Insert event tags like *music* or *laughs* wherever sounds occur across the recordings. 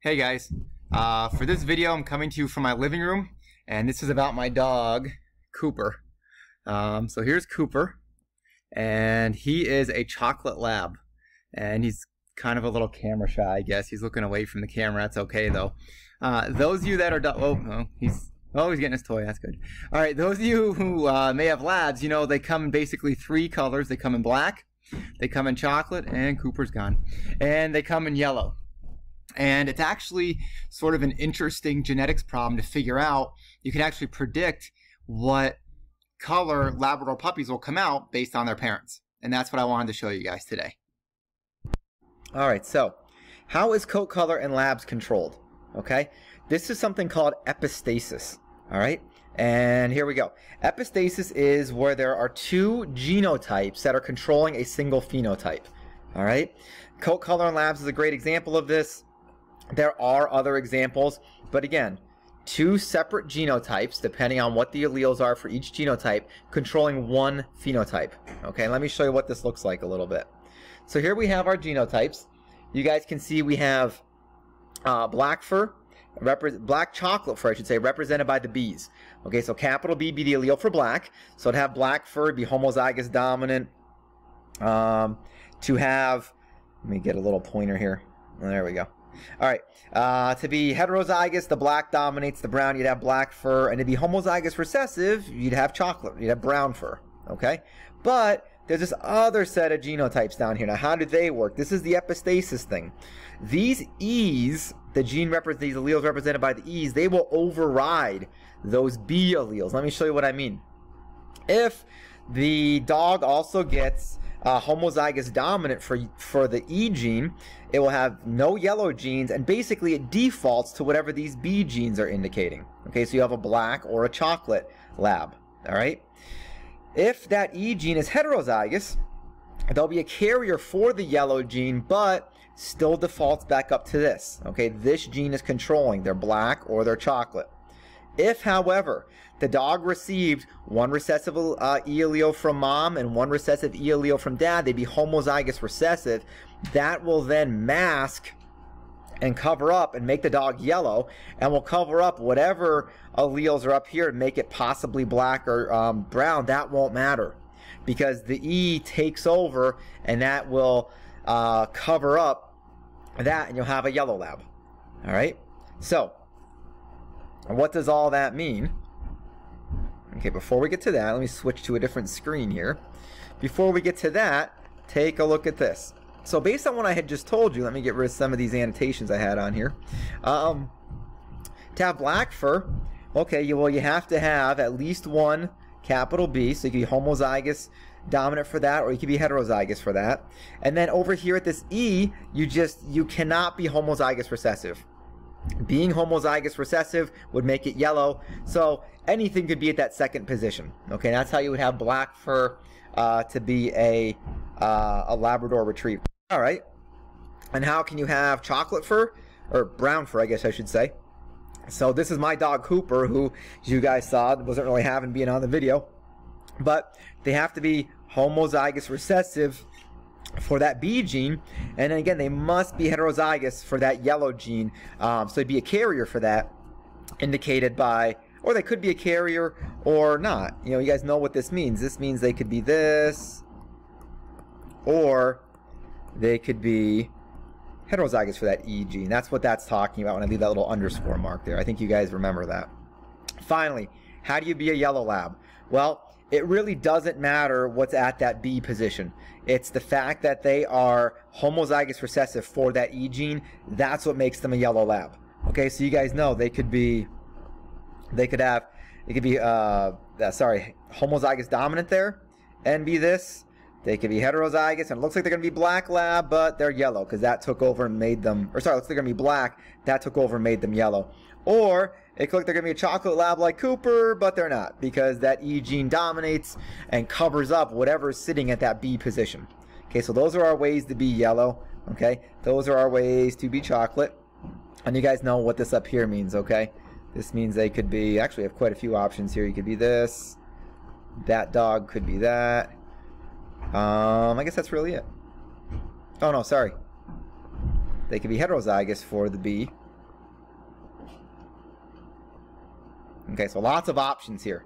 Hey guys, uh, for this video I'm coming to you from my living room and this is about my dog Cooper. Um, so here's Cooper and he is a chocolate lab and he's kind of a little camera shy I guess. He's looking away from the camera, that's okay though. Uh, those of you that are, oh, oh, he's Oh, he's getting his toy. That's good. All right, those of you who uh, may have labs, you know they come in basically three colors. They come in black, they come in chocolate, and Cooper's gone, and they come in yellow. And it's actually sort of an interesting genetics problem to figure out. You can actually predict what color Labrador puppies will come out based on their parents. And that's what I wanted to show you guys today. All right, so how is coat color and labs controlled? Okay, this is something called epistasis. All right, and here we go. Epistasis is where there are two genotypes that are controlling a single phenotype. All right, coat color and labs is a great example of this. There are other examples, but again, two separate genotypes, depending on what the alleles are for each genotype, controlling one phenotype. Okay, let me show you what this looks like a little bit. So here we have our genotypes. You guys can see we have uh, black fur, black chocolate fur, I should say, represented by the Bs. Okay, so capital B be the allele for black. So to have black fur, be homozygous dominant. Um, to have, let me get a little pointer here. There we go. All right. Uh, to be heterozygous, the black dominates the brown. You'd have black fur, and to be homozygous recessive, you'd have chocolate. You'd have brown fur. Okay. But there's this other set of genotypes down here. Now, how do they work? This is the epistasis thing. These E's, the gene represent these alleles represented by the E's, they will override those B alleles. Let me show you what I mean. If the dog also gets uh, homozygous dominant for for the E gene, it will have no yellow genes, and basically it defaults to whatever these B genes are indicating. Okay, so you have a black or a chocolate lab. All right. If that E gene is heterozygous, there'll be a carrier for the yellow gene, but still defaults back up to this. Okay, this gene is controlling their black or their chocolate. If, however, the dog received one recessive uh, E allele from mom and one recessive E allele from dad, they'd be homozygous recessive. That will then mask and cover up and make the dog yellow and will cover up whatever alleles are up here and make it possibly black or um, brown. That won't matter because the E takes over and that will uh, cover up that and you'll have a yellow lab. All right. So what does all that mean? Okay, before we get to that, let me switch to a different screen here. Before we get to that, take a look at this. So based on what I had just told you, let me get rid of some of these annotations I had on here. Um, to have black fur, okay, you, well, you have to have at least one capital B, so you can be homozygous dominant for that, or you can be heterozygous for that. And then over here at this E, you just, you cannot be homozygous recessive. Being homozygous recessive would make it yellow, so anything could be at that second position. Okay, that's how you would have black fur uh, to be a, uh, a Labrador Retriever. All right, and how can you have chocolate fur, or brown fur, I guess I should say. So this is my dog Cooper, who you guys saw wasn't really having being on the video, but they have to be homozygous recessive for that B gene, and then again, they must be heterozygous for that yellow gene. Um, so they'd be a carrier for that, indicated by, or they could be a carrier or not. You know, you guys know what this means. This means they could be this, or they could be heterozygous for that E gene. That's what that's talking about when I leave that little underscore mark there. I think you guys remember that. Finally, how do you be a yellow lab? Well, it really doesn't matter what's at that B position. It's the fact that they are homozygous recessive for that E gene. That's what makes them a yellow lab. Okay, so you guys know they could be, they could have, it could be, uh, uh, sorry, homozygous dominant there and be this. They could be heterozygous, and it looks like they're going to be black lab, but they're yellow because that took over and made them, or sorry, looks like they're going to be black. That took over and made them yellow. Or it could look like they're going to be a chocolate lab like Cooper, but they're not because that E gene dominates and covers up whatever's sitting at that B position. Okay, so those are our ways to be yellow. Okay, those are our ways to be chocolate. And you guys know what this up here means, okay? This means they could be, actually have quite a few options here. You could be this. That dog could be that. Um, I guess that's really it. Oh no, sorry. They could be heterozygous for the B. Okay, so lots of options here.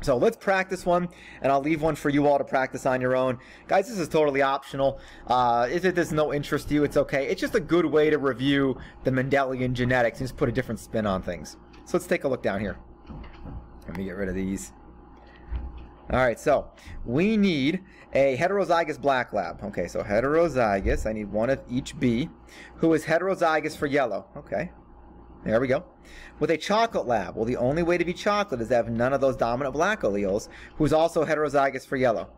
So let's practice one, and I'll leave one for you all to practice on your own. Guys, this is totally optional. Uh, if it no interest to you, it's okay. It's just a good way to review the Mendelian genetics and just put a different spin on things. So let's take a look down here. Let me get rid of these. All right, so we need a heterozygous black lab. Okay, so heterozygous, I need one of each B, who is heterozygous for yellow. Okay, there we go. With a chocolate lab, well, the only way to be chocolate is to have none of those dominant black alleles, who's also heterozygous for yellow.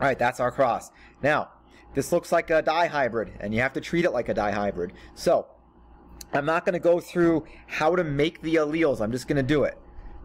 All right, that's our cross. Now, this looks like a dihybrid, and you have to treat it like a dihybrid. So, I'm not going to go through how to make the alleles. I'm just going to do it.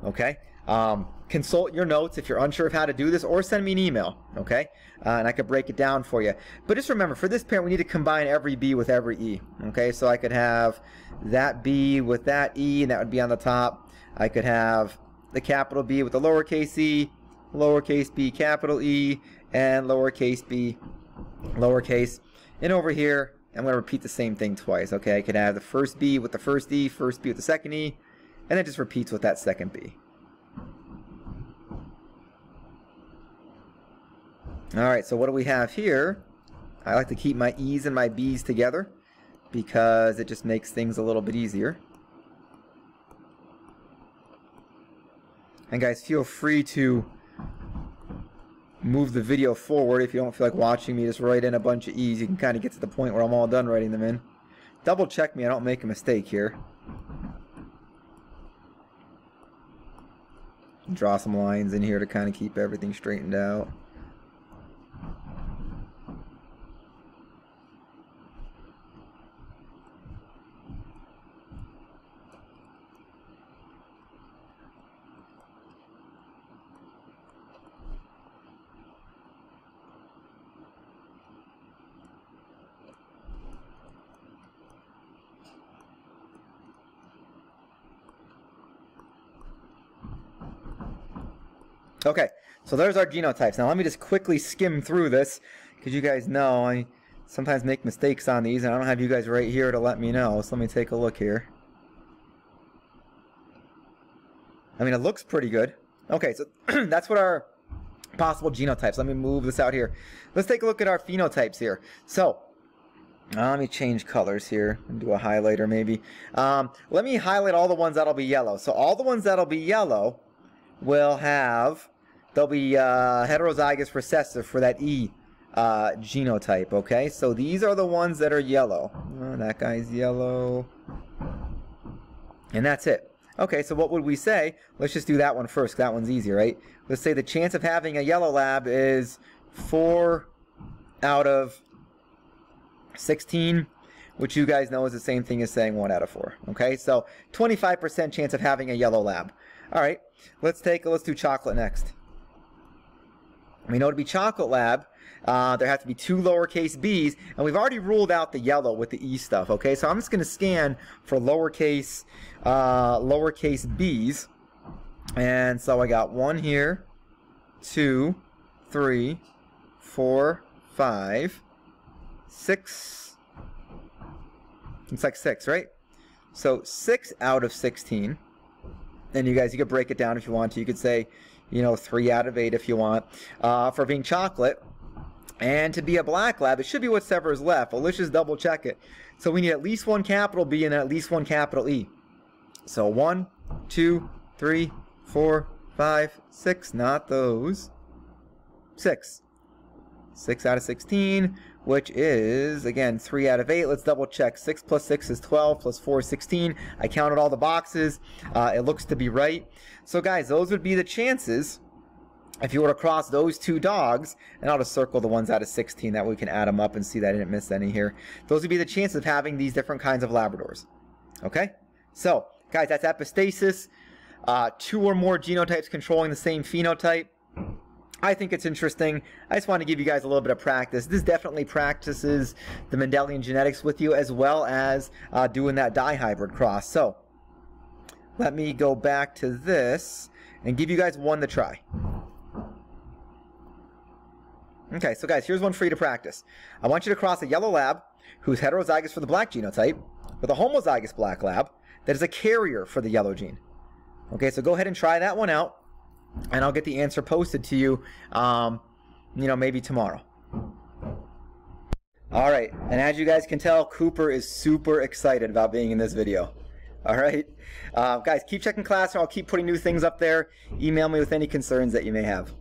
Okay? Um, consult your notes if you're unsure of how to do this, or send me an email, okay? Uh, and I could break it down for you. But just remember, for this parent, we need to combine every B with every E, okay? So I could have that B with that E, and that would be on the top. I could have the capital B with the lowercase e, lowercase b, capital E, and lowercase b, lowercase. And over here, I'm going to repeat the same thing twice, okay? I could have the first B with the first E, first B with the second E, and it just repeats with that second B. All right, so what do we have here? I like to keep my E's and my B's together because it just makes things a little bit easier. And guys, feel free to move the video forward if you don't feel like watching me just write in a bunch of E's. You can kind of get to the point where I'm all done writing them in. Double check me I don't make a mistake here. Draw some lines in here to kind of keep everything straightened out. Okay, so there's our genotypes. Now let me just quickly skim through this, because you guys know I sometimes make mistakes on these, and I don't have you guys right here to let me know. So let me take a look here. I mean, it looks pretty good. Okay, so *clears throat* that's what our possible genotypes. Let me move this out here. Let's take a look at our phenotypes here. So, uh, let me change colors here and do a highlighter maybe. Um, let me highlight all the ones that'll be yellow. So all the ones that'll be yellow will have they'll be uh, heterozygous recessive for that E uh, genotype, okay? So these are the ones that are yellow. Oh, that guy's yellow. And that's it. Okay, so what would we say? Let's just do that one first. That one's easy, right? Let's say the chance of having a yellow lab is 4 out of 16, which you guys know is the same thing as saying 1 out of 4. Okay, so 25% chance of having a yellow lab. All right, let's take, let's do chocolate next. We know to be chocolate lab, uh, there have to be two lowercase b's, and we've already ruled out the yellow with the e stuff, okay? So I'm just going to scan for lowercase, uh, lowercase b's, and so I got one here, two, three, four, five, six, it's like six, right? So six out of 16, and you guys, you could break it down if you want to. You could say, you know, three out of eight if you want, uh, for being chocolate. And to be a black lab, it should be whatever is left. Well, let's just double check it. So we need at least one capital B and at least one capital E. So one, two, three, four, five, six, not those. Six. Six out of 16, which is, again, 3 out of 8. Let's double check. 6 plus 6 is 12, plus 4 is 16. I counted all the boxes. Uh, it looks to be right. So, guys, those would be the chances if you were to cross those two dogs, and I'll just circle the ones out of 16, that way we can add them up and see that I didn't miss any here. Those would be the chances of having these different kinds of Labradors. Okay? So, guys, that's epistasis. Uh, two or more genotypes controlling the same phenotype. I think it's interesting. I just want to give you guys a little bit of practice. This definitely practices the Mendelian genetics with you as well as uh, doing that dihybrid cross. So let me go back to this and give you guys one to try. Okay, so guys, here's one for you to practice. I want you to cross a yellow lab who's heterozygous for the black genotype with a homozygous black lab that is a carrier for the yellow gene. Okay, so go ahead and try that one out, and I'll get the answer posted to you, um, you know, maybe tomorrow. All right, and as you guys can tell, Cooper is super excited about being in this video. *laughs* All right, uh, guys, keep checking class, and I'll keep putting new things up there. Email me with any concerns that you may have.